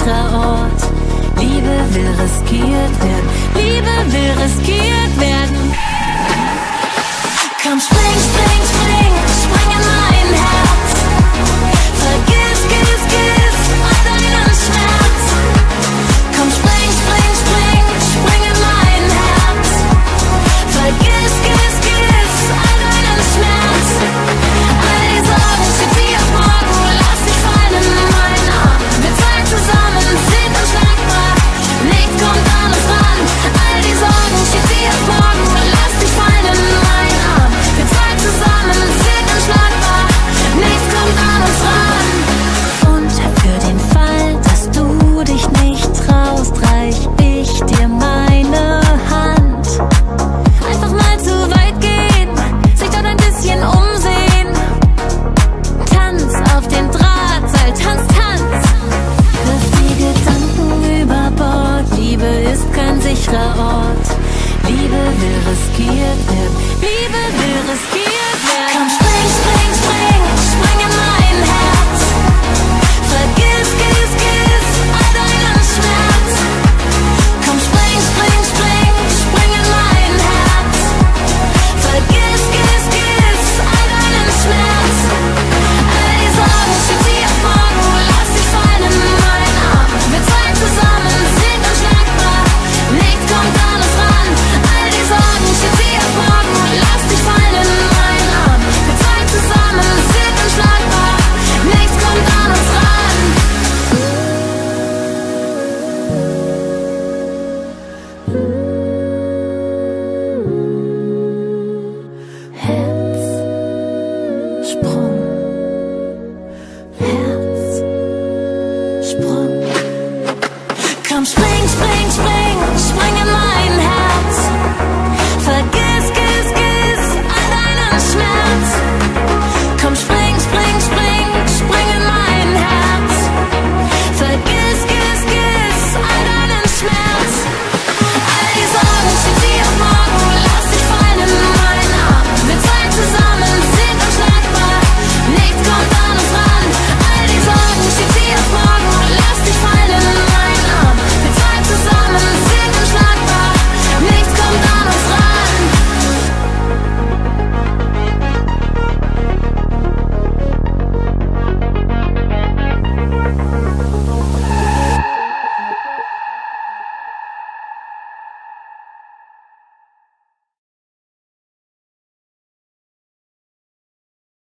sicherer Ort. Liebe will riskiert werden. Liebe will riskiert hear them.